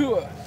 Sure.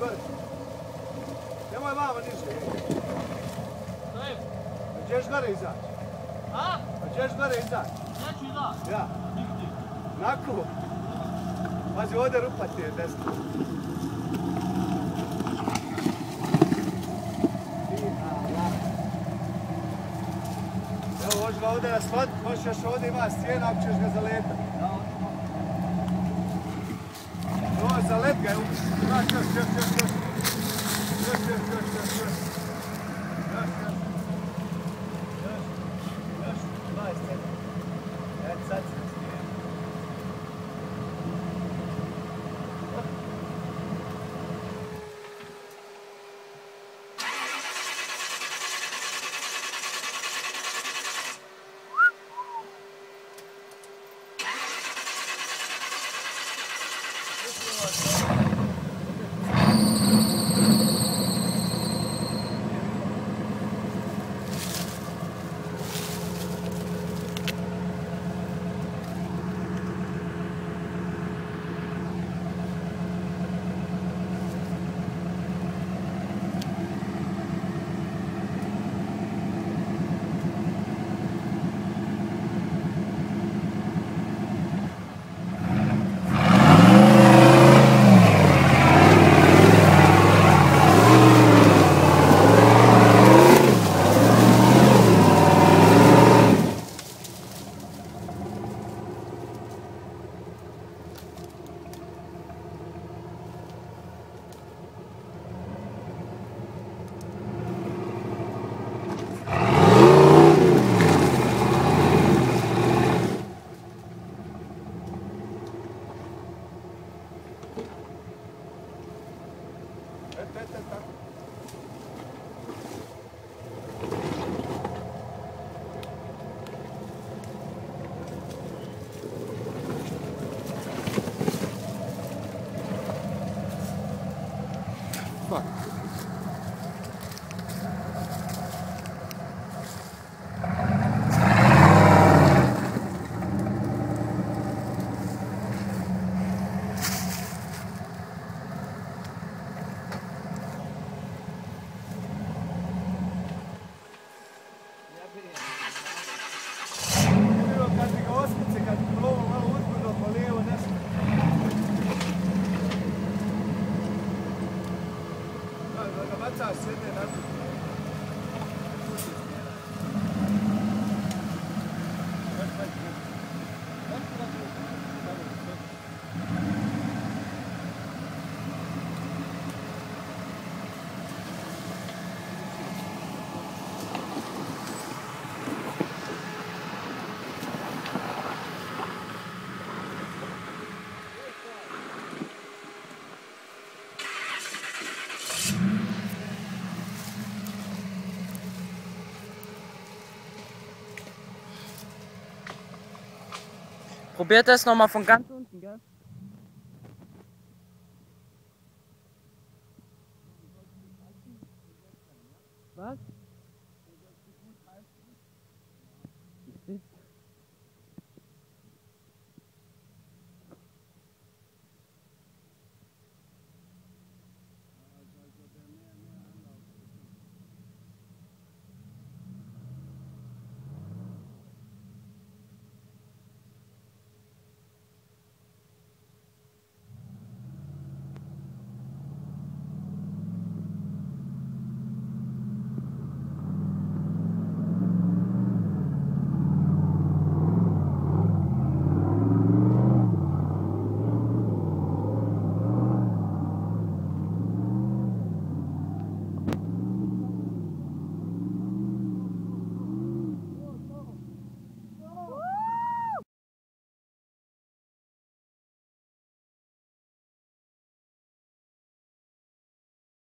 Gore. Nemoj vamo ništa. Daj, Ćeš gore izaći. a? Pa ćeš gore izaći. Neću. Ja. Nigdje. Nako. Pazi, ovdje rupa ti je desno. Evo, možeš ga ovdje rasvat, možeš još ovdje ima stijena ako ćeš ga zaletati. Zalet ga, evo. Još, još, još, još. Još, još, još, još, još. Još, você, é Bernardo. Probiert das nochmal von ganz unten, gell? Was?